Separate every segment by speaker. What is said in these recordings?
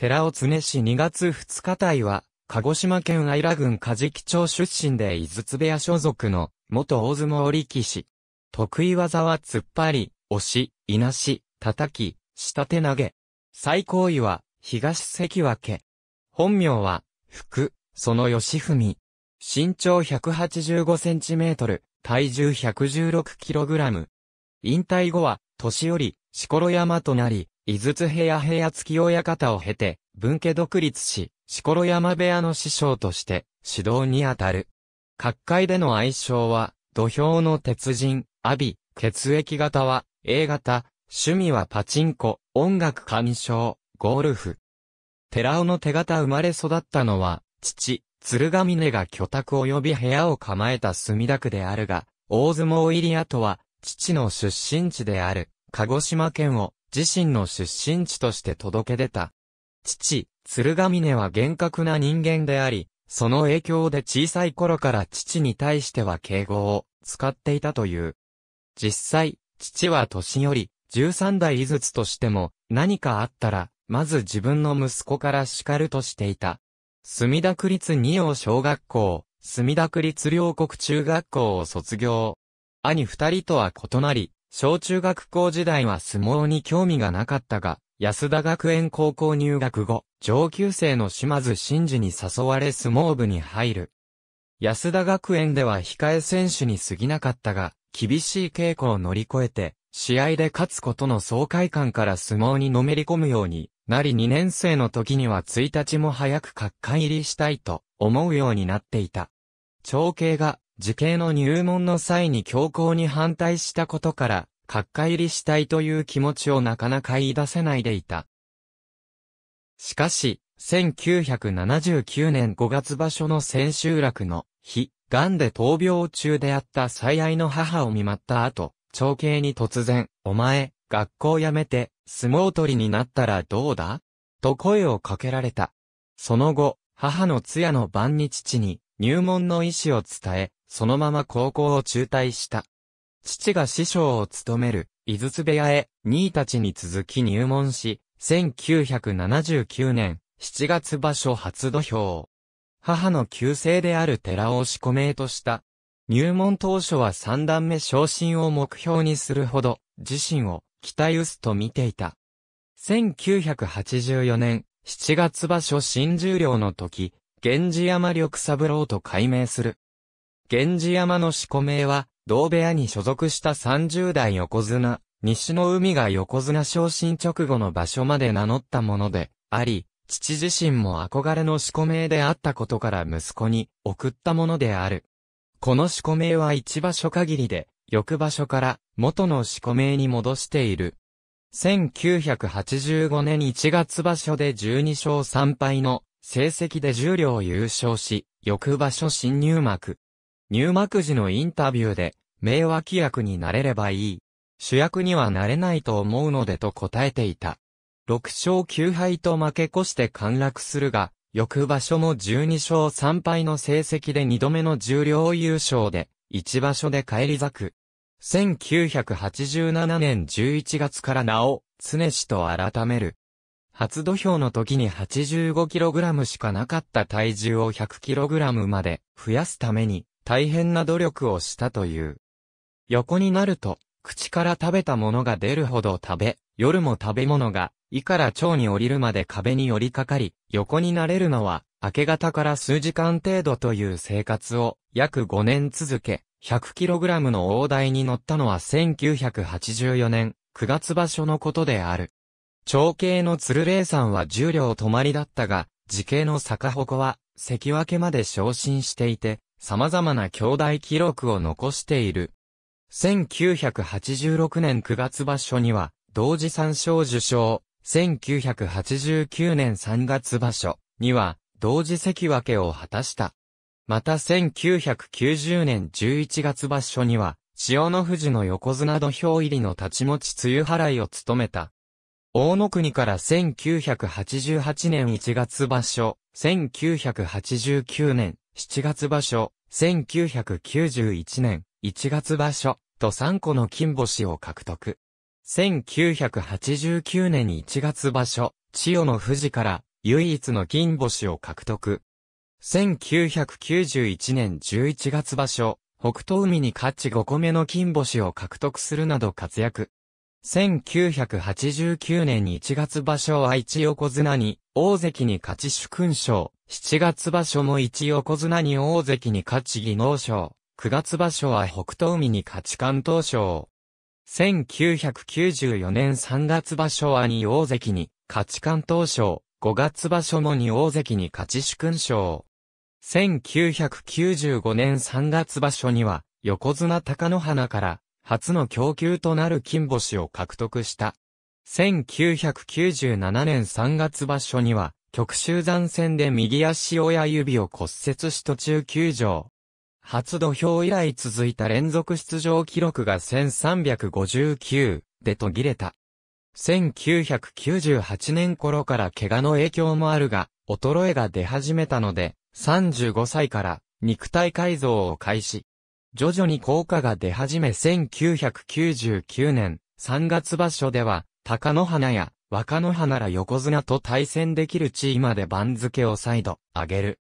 Speaker 1: 寺尾常氏2月2日隊は、鹿児島県愛良郡梶木町出身で井筒部屋所属の元大相撲力士。得意技は突っ張り、押し、いなし、叩き、下手投げ。最高位は、東関脇。本名は、福、その吉文。身長185センチメートル、体重116キログラム。引退後は、年寄り、錣山となり、井筒部屋部屋付き親方を経て、文家独立し、錣山部屋の師匠として、指導にあたる。各界での愛称は、土俵の鉄人、阿ビ、血液型は、A 型、趣味はパチンコ、音楽鑑賞、ゴルフ。寺尾の手形生まれ育ったのは、父、鶴ヶ峰が居宅及び部屋を構えた墨田区であるが、大相撲入り後は、父の出身地である、鹿児島県を自身の出身地として届け出た。父、鶴ヶ峰は厳格な人間であり、その影響で小さい頃から父に対しては敬語を使っていたという。実際、父は年寄り、13代井筒としても、何かあったら、まず自分の息子から叱るとしていた。墨田区立二葉小学校、墨田区立両国中学校を卒業。兄二人とは異なり、小中学校時代は相撲に興味がなかったが、安田学園高校入学後、上級生の島津真司に誘われ相撲部に入る。安田学園では控え選手に過ぎなかったが、厳しい稽古を乗り越えて、試合で勝つことの爽快感から相撲にのめり込むようになり2年生の時には1日も早く閣下入りしたいと思うようになっていた。長兄が時系の入門の際に強行に反対したことから、閣下入りしたいという気持ちをなかなか言い出せないでいた。しかし、1979年5月場所の千秋楽の日、癌で闘病中であった最愛の母を見舞った後、長兄に突然、お前、学校辞めて、相撲取りになったらどうだ？と声をかけられた。その後、母の通夜の晩に父に入門の意思を伝え、そのまま高校を中退した。父が師匠を務める、井筒部屋へ、兄たちに続き入門し、1979年7月場所初土俵。母の旧姓である寺尾を指名とした。入門当初は三段目昇進を目標にするほど、自身を期待薄と見ていた。1984年7月場所新十両の時、源氏山緑三郎と改名する。源氏山の四股名は、同部屋に所属した30代横綱、西の海が横綱昇進直後の場所まで名乗ったもので、あり、父自身も憧れの四股名であったことから息子に送ったものである。この四股名は一場所限りで、翌場所から元の四股名に戻している。1985年1月場所で12勝3敗の成績で重量優勝し、翌場所新入幕。入幕時のインタビューで、名脇役になれればいい。主役にはなれないと思うのでと答えていた。6勝9敗と負け越して陥落するが、翌場所も12勝3敗の成績で2度目の重量優勝で、1場所で返り咲く。1987年11月からなお、常氏と改める。初土俵の時に 85kg しかなかった体重を 100kg まで増やすために、大変な努力をしたという。横になると、口から食べたものが出るほど食べ、夜も食べ物が、胃から腸に降りるまで壁に寄りかかり、横になれるのは、明け方から数時間程度という生活を、約5年続け、100kg の大台に乗ったのは1984年9月場所のことである。長兄の鶴霊さんは重量止まりだったが、時系の坂鉾は関脇まで昇進していて、様々な兄弟記録を残している。1986年9月場所には、同時三賞受賞。1989年3月場所には、同時関脇を果たした。また1990年11月場所には、塩の富士の横綱土俵入りの立ち持ち梅雨払いを務めた。大野国から1988年1月場所、1989年7月場所、1991年1月場所と3個の金星を獲得。1989年1月場所、千代の富士から唯一の金星を獲得。1991年11月場所、北東海に勝ち5個目の金星を獲得するなど活躍。1989年1月場所愛知横綱に大関に勝ち主勲章。7月場所も1横綱に大関に勝ち技能賞。9月場所は北東海に勝ち関東賞。1994年3月場所は2大関に勝ち関東賞。5月場所も2大関に勝ち主勲賞。1995年3月場所には横綱高野花から初の供給となる金星を獲得した。1997年3月場所には、極集山戦で右足親指を骨折し途中休場。初土俵以来続いた連続出場記録が1359で途切れた。1998年頃から怪我の影響もあるが、衰えが出始めたので、35歳から肉体改造を開始。徐々に効果が出始め1999年3月場所では、高野花や若野花ら横綱と対戦できる地位まで番付を再度上げる。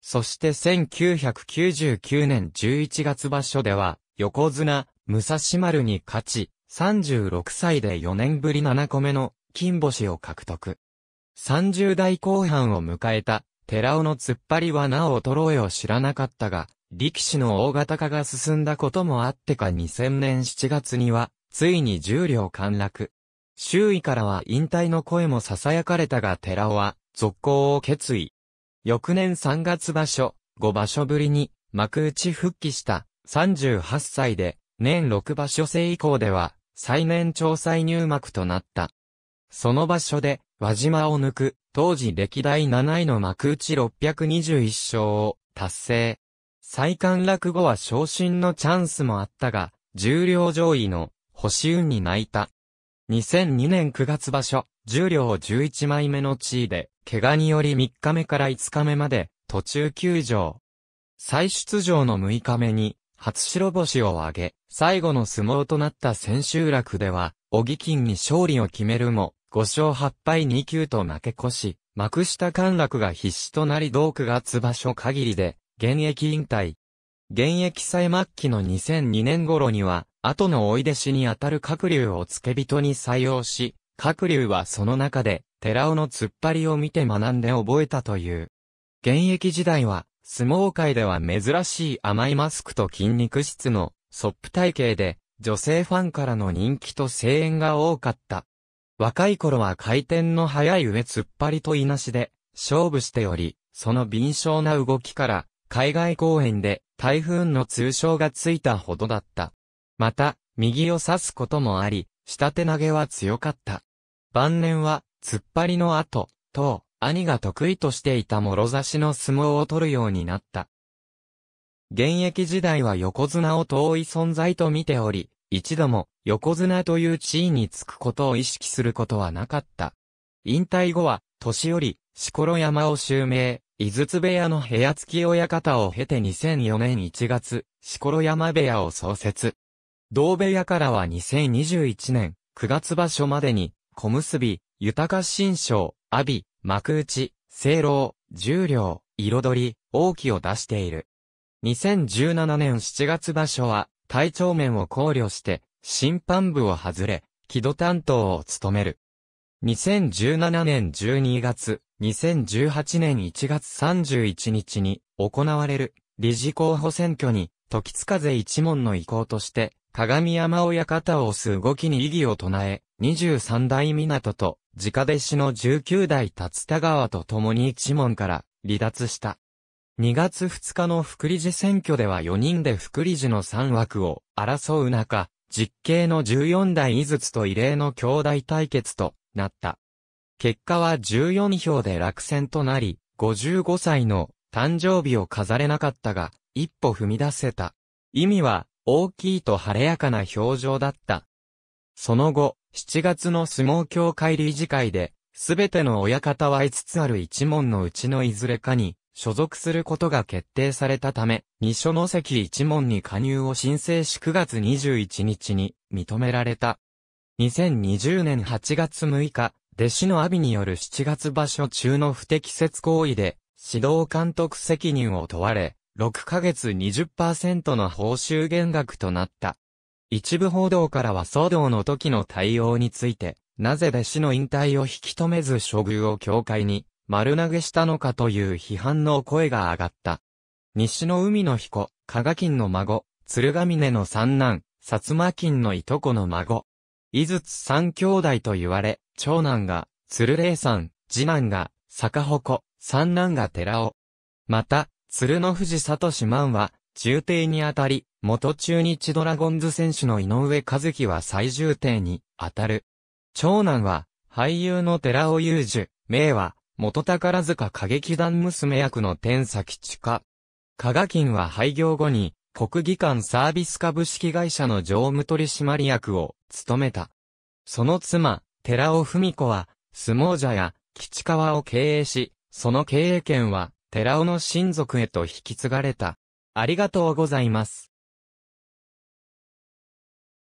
Speaker 1: そして1999年11月場所では、横綱、武蔵丸に勝ち、36歳で4年ぶり7個目の金星を獲得。30代後半を迎えた、寺尾の突っ張りはなお衰えを知らなかったが、力士の大型化が進んだこともあってか2000年7月には、ついに重量陥落。周囲からは引退の声も囁かれたが寺尾は、続行を決意。翌年3月場所、5場所ぶりに、幕内復帰した38歳で、年6場所制以降では、最年長再入幕となった。その場所で、輪島を抜く、当時歴代7位の幕内621勝を達成。再陥落後は昇進のチャンスもあったが、重量上位の星運に泣いた。2002年9月場所、重量11枚目の地位で、怪我により3日目から5日目まで途中休場。再出場の6日目に初白星を挙げ、最後の相撲となった千秋楽では、小木金に勝利を決めるも、5勝8敗2球と負け越し、幕下陥落が必至となり同9月場所限りで、現役引退。現役最末期の2002年頃には、後の追い弟子にあたる角竜を付け人に採用し、角竜はその中で、寺尾の突っ張りを見て学んで覚えたという。現役時代は、相撲界では珍しい甘いマスクと筋肉質の、ソップ体型で、女性ファンからの人気と声援が多かった。若い頃は回転の速い上突っ張りといなしで、勝負しており、その敏捷な動きから、海外公演で台風の通称がついたほどだった。また、右を刺すこともあり、下手投げは強かった。晩年は、突っ張りの後、と、兄が得意としていた諸差しの相撲を取るようになった。現役時代は横綱を遠い存在と見ており、一度も横綱という地位につくことを意識することはなかった。引退後は、年寄り、錣山を襲名、井筒部屋の部屋付き親方を経て2004年1月、錣山部屋を創設。同部屋からは2021年9月場所までに、小結、豊新章、阿鼻、幕内、聖老、重量、彩り、大きを出している。2017年7月場所は、体調面を考慮して、審判部を外れ、木戸担当を務める。2017年12月、2018年1月31日に行われる理事候補選挙に、時津風一門の意向として、鏡山親方を押す動きに異議を唱え、23代港と、直弟子の19代達田川と共に一門から離脱した。2月2日の副理事選挙では4人で副理事の3枠を争う中、実刑の14代井筒と異例の兄弟対決となった。結果は14票で落選となり、55歳の誕生日を飾れなかったが、一歩踏み出せた。意味は、大きいと晴れやかな表情だった。その後、7月の相撲協会理事会で、すべての親方は5つある一門のうちのいずれかに、所属することが決定されたため、二所の関一門に加入を申請し9月21日に認められた。2020年8月6日、弟子の阿ビによる7月場所中の不適切行為で、指導監督責任を問われ、6ヶ月20%の報酬減額となった。一部報道からは騒動の時の対応について、なぜ弟子の引退を引き止めず処遇を教会に丸投げしたのかという批判の声が上がった。西の海の彦、加賀金の孫、鶴ヶ峰の三男、薩摩金のいとこの孫。井筒三兄弟と言われ、長男が、鶴霊さん、次男が、坂鉾、三男が寺尾。また、鶴の富士聡万は、中帝にあたり、元中日ドラゴンズ選手の井上和樹は最重帝に当たる。長男は、俳優の寺尾雄樹、名は、元宝塚歌劇団娘役の天崎千佳。加賀金は廃業後に、国技館サービス株式会社の常務取締役を務めた。その妻、寺尾文子は、相撲茶や吉川を経営し、その経営権は、寺尾の親族へと引き継がれた。ありがとうございます。